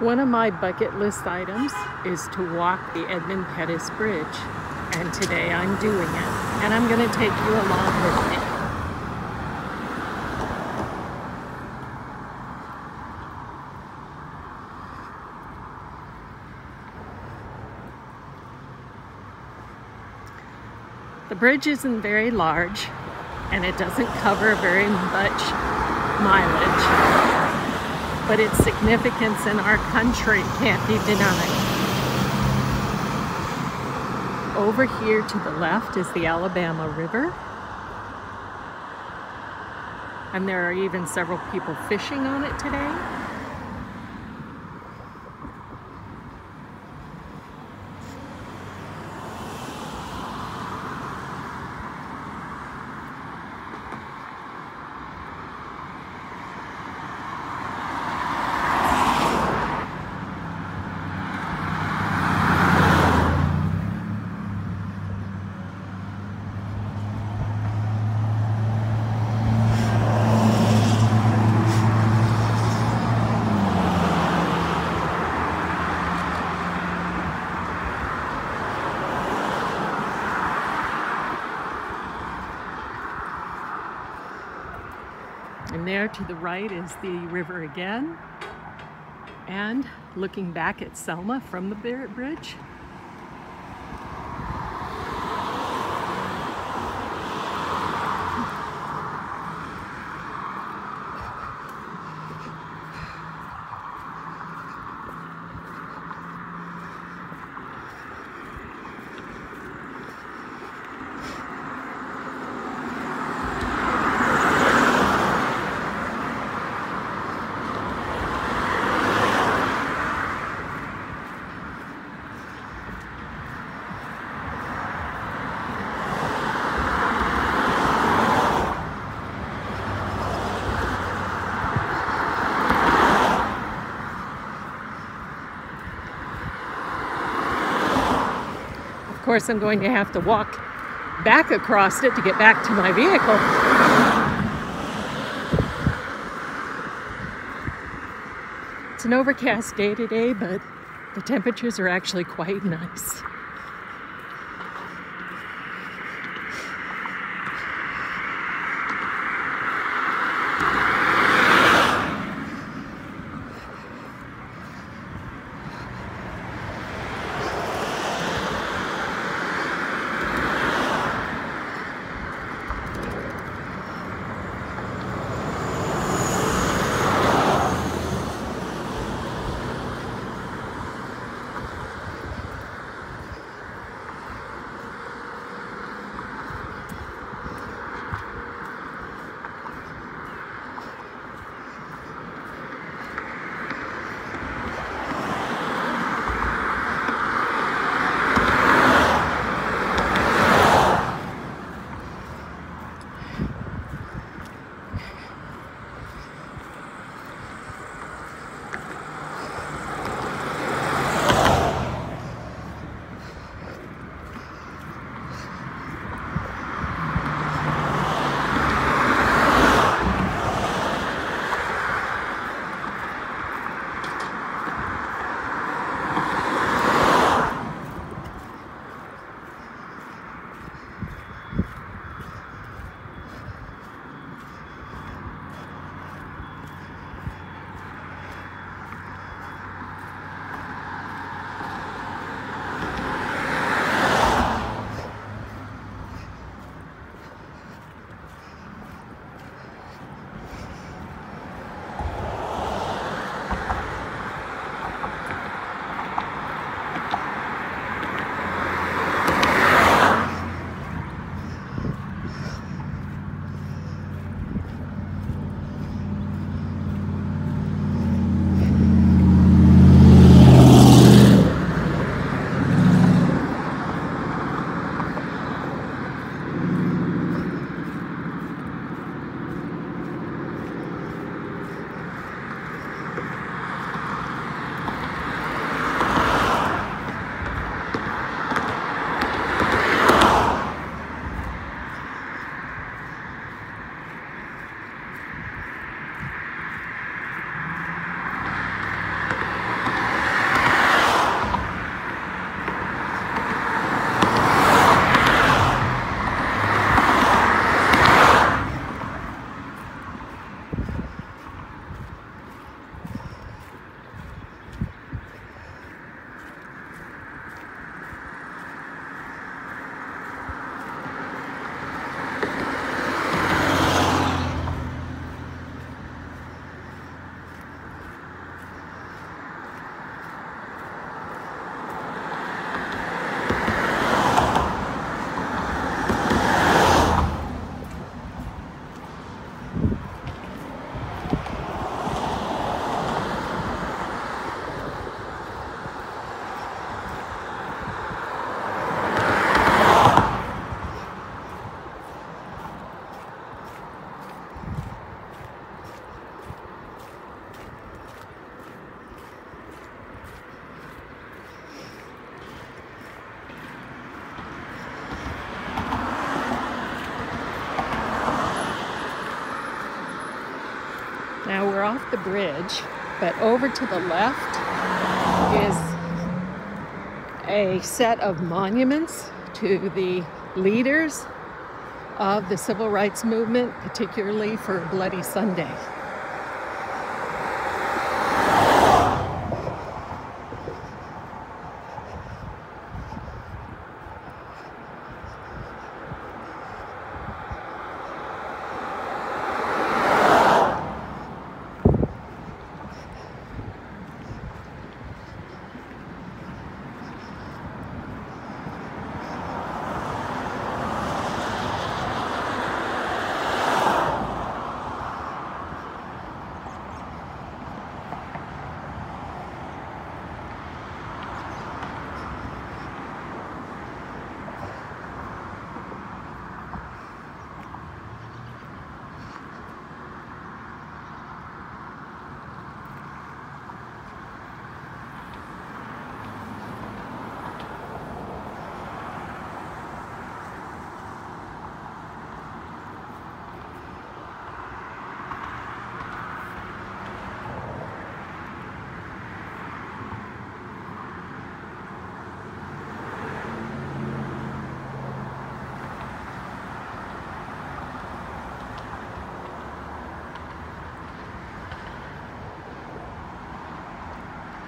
One of my bucket list items is to walk the Edmund Pettus Bridge, and today I'm doing it, and I'm going to take you along with me. The bridge isn't very large, and it doesn't cover very much mileage but its significance in our country can't be denied. Over here to the left is the Alabama River. And there are even several people fishing on it today. And there to the right is the river again. And looking back at Selma from the Barrett Bridge, course, I'm going to have to walk back across it to get back to my vehicle. It's an overcast day today, but the temperatures are actually quite nice. The bridge, but over to the left is a set of monuments to the leaders of the civil rights movement, particularly for Bloody Sunday.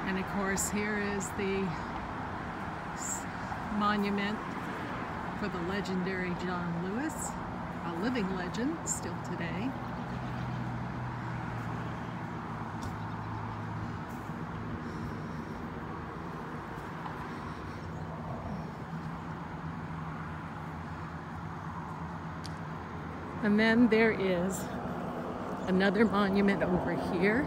And of course, here is the monument for the legendary John Lewis, a living legend still today. And then there is another monument over here